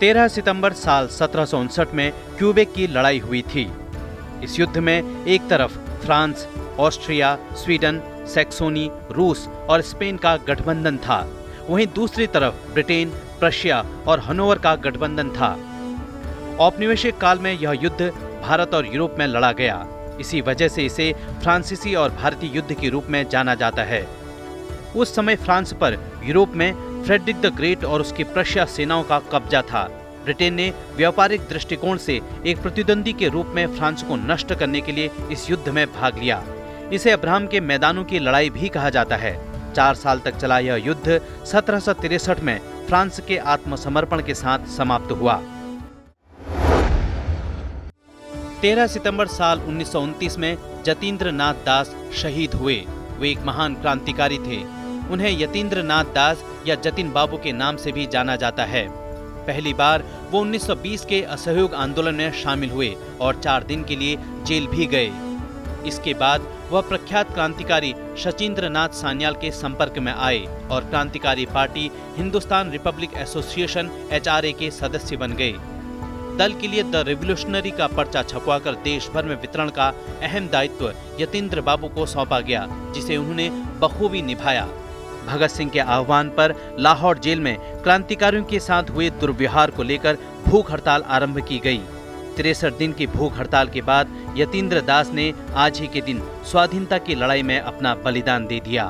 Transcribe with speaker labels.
Speaker 1: 13 सितंबर साल सत्रह में क्यूबेक की लड़ाई हुई थी। इस युद्ध में एक तरफ़ फ्रांस, ऑस्ट्रिया, स्वीडन, सैक्सोनी, रूस और स्पेन का गठबंधन था। वहीं दूसरी तरफ़ ब्रिटेन, प्रशिया और हनोवर का गठबंधन था। औपनिवेशिक काल में यह युद्ध भारत और यूरोप में लड़ा गया। इसी वजह से इसे फ्रांसीसी और भारतीय युद्ध के रूप में जाना जाता है। उस समय फ्रांस पर यूरोप में फ्रेडरिक द ग्रेट और उसकी प्रशिया सेनाओं का कब्जा था। ब्रिटेन ने व्यापारिक दृष्टिकोण से एक प्रतिद्वंदी के रूप में फ्रांस को नष्ट करने के लिए इस युद्ध में भाग लिया। इसे अब्राहम के मैदानों की लड़ाई भी कहा जाता है। चार साल तक चला यह युद्ध सत्रह में फ्रांस के आत्मसमर्पण के साथ समाप्त हुआ। 13 सितंबर साल उन्नीस सौ उनतीस में जतीन्द्र नाथ दास शहीद हुए। वे एक महान क्रांतिकारी थे। उन्हें यतीन्द्र नाथ दास या जतिन बाबू के नाम से भी जाना जाता है। पहली बार वो 1920 के असहयोग आंदोलन में शामिल हुए और चार दिन के लिए जेल भी गए। इसके बाद वह प्रख्यात क्रांतिकारी शचीन्द्र नाथ सान्याल के संपर्क में आए और क्रांतिकारी party Hindustan republic association HRA के सदस्य बन गए। दल के लिए द रिवोल्यूशनरी का पर्चा छपवाकर देश भर में वितरण का अहम दायित्व यतीन्द्र बाबू को सौंपा गया, जिसे उन्होंने बखूबी निभाया। भगत सिंह के आह्वान पर लाहौर जेल में क्रांतिकारियों के साथ हुए दुर्व्यवहार को लेकर भूख हड़ताल आरंभ की गई। तिरसठ दिन की भूख हड़ताल के बाद यतीन्द्र दास ने आज ही के दिन स्वाधीनता की लड़ाई में अपना बलिदान दे दिया।